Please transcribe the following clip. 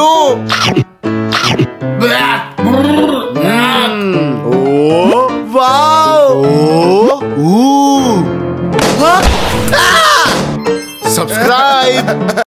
no. Mm. Oh, wow. Oh, ooh. Huh? Ah! Subscribe.